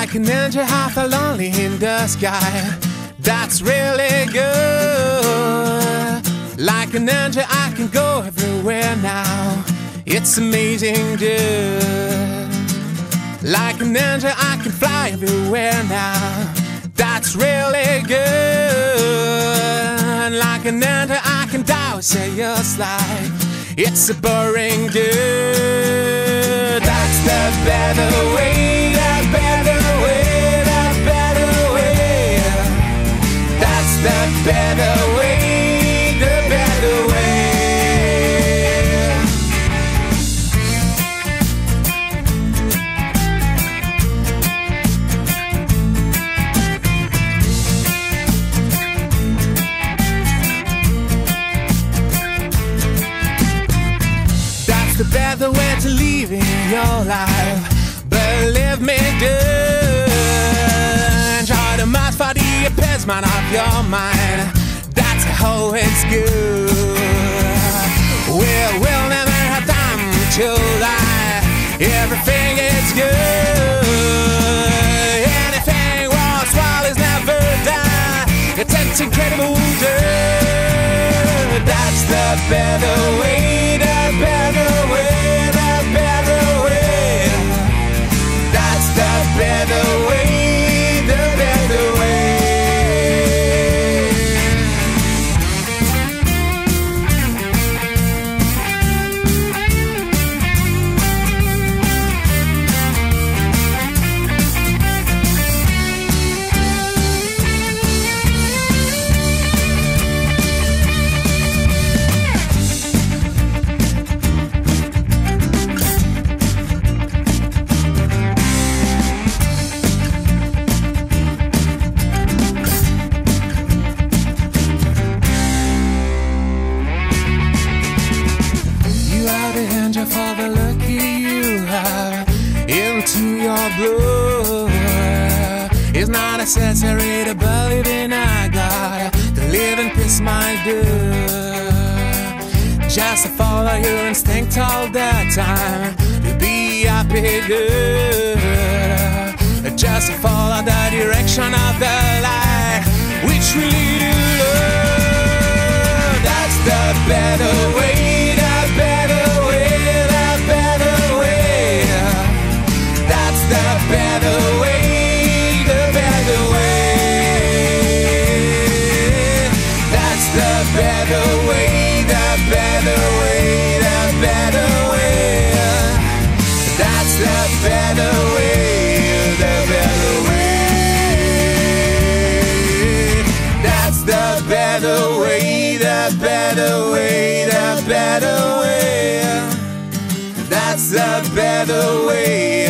Like an angel half a lonely in the sky. That's really good. Like an angel, I can go everywhere now. It's amazing, dude. Like an angel, I can fly everywhere now. That's really good. Like an angel, I can die with your slide. It's a boring dude. That's the better way, the better way to live in your life. Believe me, dude. Enjoy the most for the appeasement of your mind. That's how it's good. We will never have time to lie. Everything is good. Anything worthwhile is never done. It's an incredible dude. That's the better way, Are the for the lucky you have into your blood. It's not necessary to believe in a God to live in peace, my dude. Just to follow your instinct all the time to be happy, good. Just to follow the direction of the light, which will the better way, the better way. That's the better way.